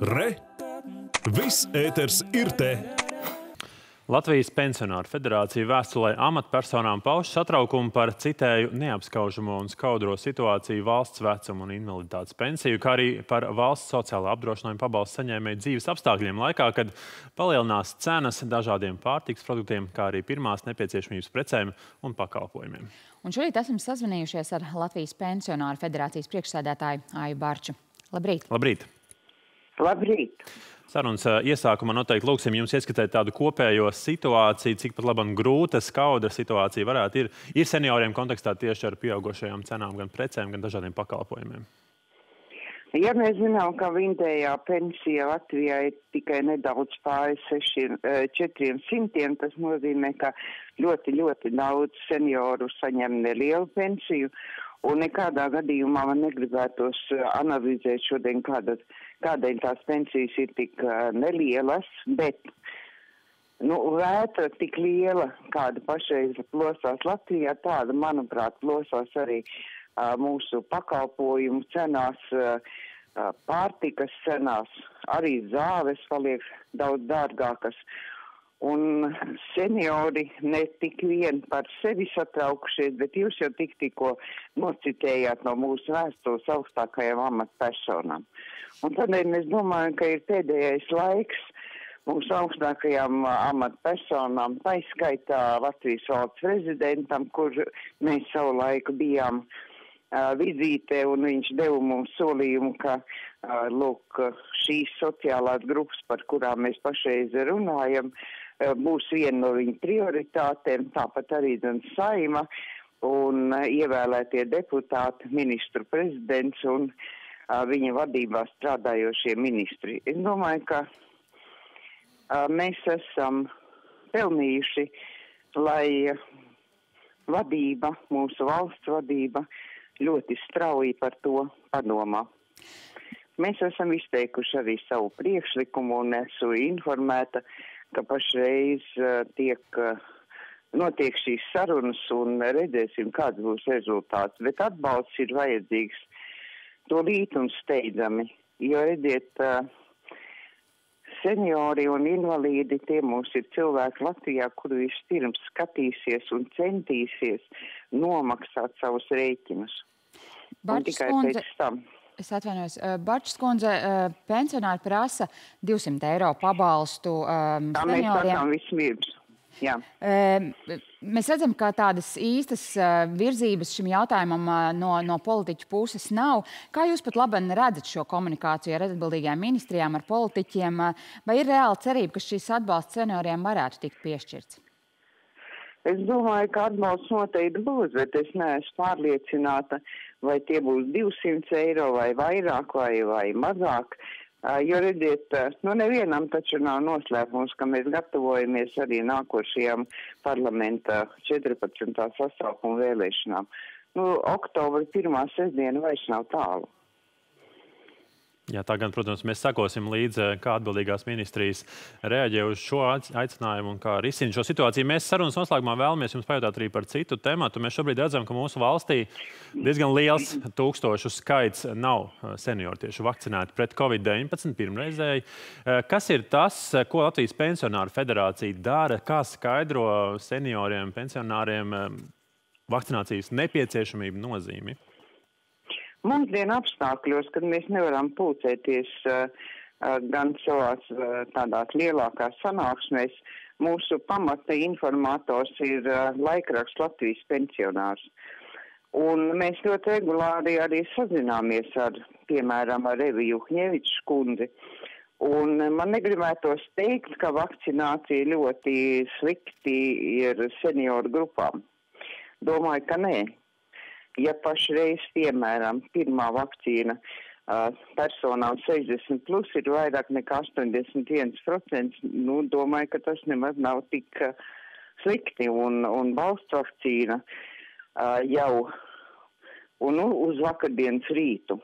Re! Viss ēters ir te! Latvijas pensionāru federācija vēstulē amatpersonām pauž satraukumu par citēju neapskaužamo un skaudro situāciju valsts vecuma un invaliditātes pensiju, kā arī par valsts sociālā apdrošinājuma pabalstu saņēmēju dzīves apstākļiem laikā, kad palielinās cenas dažādiem pārtiks produktiem, kā arī pirmās nepieciešamības precēm un pakalpojumiem. Un šorīt esam sazvanījušies ar Latvijas pensionāru federācijas priekšsēdētāju Aju Barču. Labrīt! Labrīt! Labrīt! Sarunas iesākumā noteikti lūksim jums ieskatīt tādu kopējo situāciju, cik pat labam grūta, skaudra situācija varētu ir, ir senioriem kontekstā tieši ar pieaugušajām cenām, gan precēm, gan dažādiem pakalpojumiem. Ja mēs zinām, ka vidējā pensija Latvijā ir tikai nedaudz pāri 400, tas nozīmē, ka ļoti, ļoti daudz senioru saņem nelielu pensiju. Un nekādā gadījumā man negribētos analizēt šodien, kāda, kādēļ tās pensijas ir tik uh, nelielas, bet nu, vētra tik liela, kāda pašreiz plosās Latvijā, tāda, manuprāt, plosās arī uh, mūsu pakalpojumu cenās, uh, pārtikas cenās, arī zāles paliek daudz dārgākas. Un seniori ne tik vien par sevi satraukšies, bet jūs jau tik tikko nocitējāt no mūsu vēstules augstākajām amatpersonām. Un tādēļ mēs domājam, ka ir pēdējais laiks mūsu augstākajām amatpersonām, taiskaitā Latvijas valsts prezidentam, kur mēs savu laiku bijām uh, vizītē, un viņš deva mums solījumu, ka uh, lūk, šīs sociālās grupas, par kurām mēs pašreiz runājam, uh, būs viena no viņa prioritātēm, tāpat arī gan saima un eh, ievēlētie deputāti, ministru prezidents un uh, viņa vadībā strādājošie ministri. Es domāju, ka uh, mēs esam pelnījuši, lai vadība, mūsu valsts vadība ļoti strauji par to padomā. Mēs esam izteikuši arī savu priekšlikumu un esmu informēta, ka pašreiz tiek notiek šīs sarunas un redzēsim, kāds būs rezultāts. Bet atbalsts ir vajadzīgs to rīt un steidzami, jo redziet, seniori un invalīdi tie mums ir cilvēki Latvijā, kuri vispirms skatīsies un centīsies nomaksāt savus rēķinus. Barčs un tikai kundze, pēc tam. Es atvainojos. Barčs kundze, pensionāri prasa 200 eiro pabalstu um, Tā mēs senioriem. sakām vispirms. Jā. Mēs redzam, ka tādas īstas virzības šim jautājumam no, no politiķu puses nav. Kā jūs pat labi redzat šo komunikāciju ar atbildīgajām ministrijām, ar politiķiem? Vai ir reāla cerība, ka šis atbalsts senioriem varētu tikt piešķirts? Es domāju, ka atbalsts noteikti būs, bet es neesmu pārliecināta, vai tie būs 200 eiro vai vairāk vai, vai mazāk. Jo, redziet, nu nevienam taču nav noslēpums, ka mēs gatavojamies arī nākošajām parlamenta 14. sasaukuma vēlēšanām. Nu, oktobra pirmā sestdiena vairs nav tālu. Jā, tā gan, protams, mēs sakosim līdzi, kā atbildīgās ministrijas reaģē uz šo aicinājumu un kā risina šo situāciju. Mēs sarunas noslēgumā vēlamies jums pajautāt arī par citu tematu. Mēs šobrīd redzam, ka mūsu valstī diezgan liels tūkstošu skaits nav senioru tieši vakcinēti pret Covid-19 pirmreizēji. Kas ir tas, ko Latvijas pensionāru federācija dara? Kā skaidro senioriem, pensionāriem vakcinācijas nepieciešamību nozīmi? Mūsdienu apstākļos, kad mēs nevaram pulcēties uh, uh, gan savās uh, tādās lielākās sanāksmēs, mūsu pamata informators ir laikraksts Latvijas pensionārs. Un mēs ļoti regulāri arī sazināmies ar, piemēram, ar Evi Juhņeviču kundzi. Un man negribētos teikt, ka vakcinācija ļoti slikti ir senioru grupām. Domāju, ka nē ja pašreiz, piemēram, pirmā vakcīna uh, personām 60 plus ir vairāk nekā 81%, nu, domāju, ka tas nemaz nav tik uh, slikti. Un, un valsts vakcīna uh, jau un nu, uz vakardienas rītu.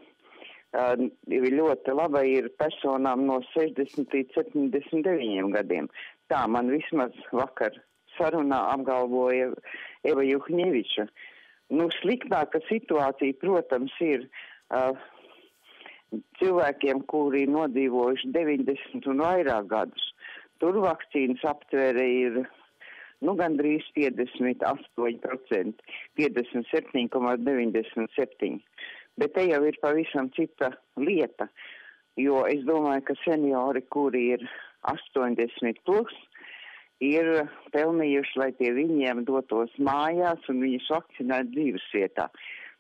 Uh, ļoti laba ir personām no 60 līdz 79 gadiem. Tā man vismaz vakar sarunā apgalvoja Eva Juhņeviča. Uh, Nu, sliktāka situācija, protams, ir uh, cilvēkiem, kuri nodzīvojuši 90 un vairāk gadus. Tur vakcīnas aptvere ir nu, gandrīz 58%, 57,97%. Bet te jau ir pavisam cita lieta, jo es domāju, ka seniori, kuri ir 80 plus, ir pelnījuši, lai tie viņiem dotos mājās un viņus vakcinētu dzīves vietā.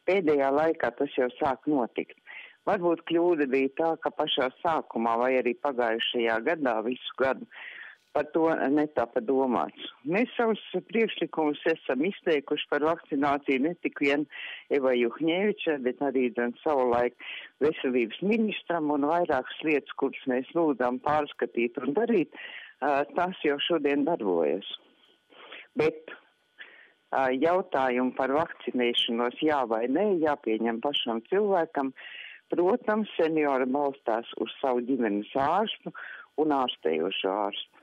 Pēdējā laikā tas jau sāk notikt. Varbūt kļūda bija tā, ka pašā sākumā vai arī pagājušajā gadā visu gadu par to netapa domāts. Mēs savus priekšlikumus esam izteikuši par vakcināciju ne tik vien Eva Juhņēviča, bet arī gan savulaik veselības ministram un vairākas lietas, kuras mēs lūdzām pārskatīt un darīt, tas jau šodien darbojas. Bet jautājumu par vakcinēšanos jā vai nē jāpieņem pašam cilvēkam. Protams, seniori balstās uz savu ģimenes ārstu un ārstējošo ārstu.